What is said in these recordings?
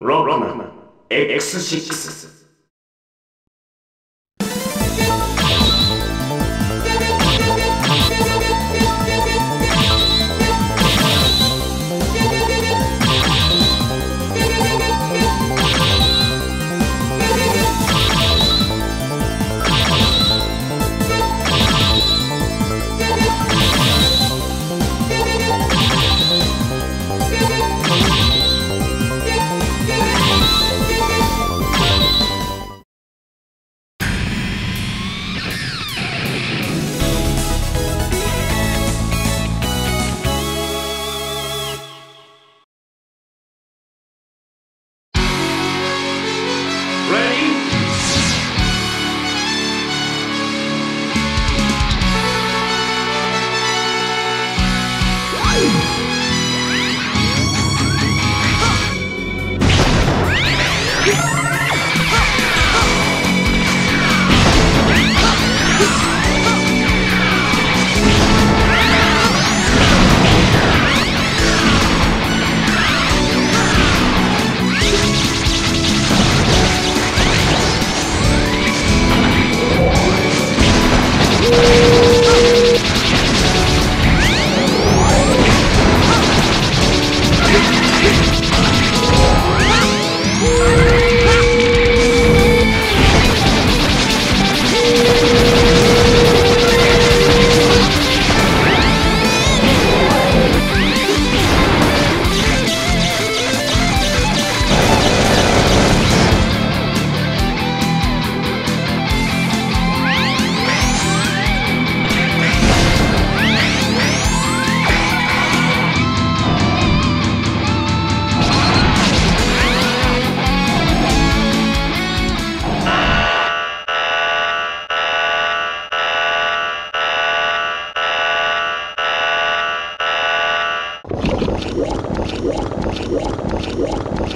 ロロマン X6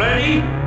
Ready?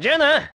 じゃあな